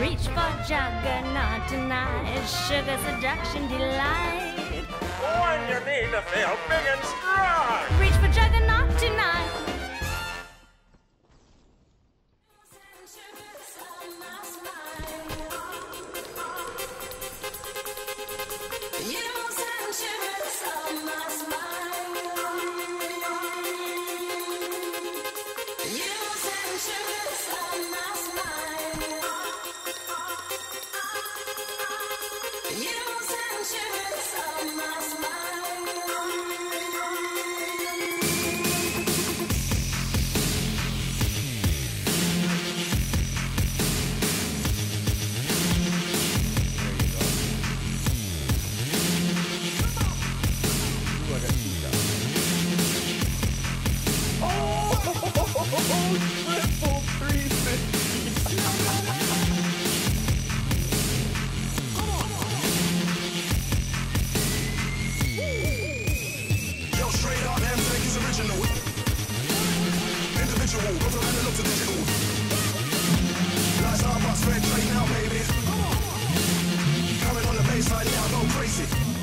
Reach for Juggernog tonight, sugar seduction delight. When you need to feel big and strong. Reach for Juggernog tonight. Yo, original. Individual, doesn't digital. Lights now. Coming on the baseline, yeah, I go crazy.